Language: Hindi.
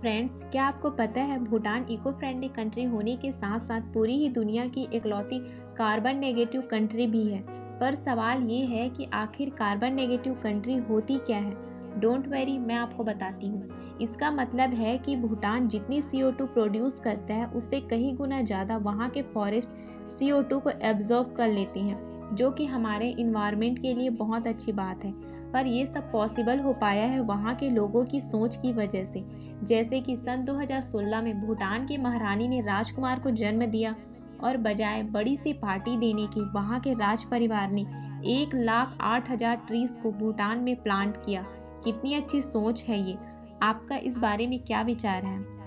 फ्रेंड्स, क्या आपको पता है भूटान इको फ्रेंडली कंट्री होने के साथ साथ पूरी ही दुनिया की इकलौती कार्बन नेगेटिव कंट्री भी है? पर सवाल ये है कि आखिर कार्बन नेगेटिव कंट्री होती क्या है? डोंट वेरी मैं आपको बताती हूँ। इसका मतलब है कि भूटान जितनी CO2 प्रोड्यूस करता है, उससे कहीं गुना ज़्यादा वहाँ के फॉरेस्ट CO2 को एब्जॉर्व कर लेते हैं। जो कि हमारे इन्वायरमेंट के लिए बहुत अच्छी बात है। पर यह सब पॉसिबल हो पाया है वहाँ के लोगों की सोच की वजह से। जैसे कि सन 2016 में भूटान की महारानी ने राजकुमार को जन्म दिया और बजाय बड़ी सी पार्टी देने की वहाँ के राज परिवार ने एक लाख आठ हज़ार ट्रीज को भूटान में प्लांट किया। कितनी अच्छी सोच है ये। आपका इस बारे में क्या विचार है?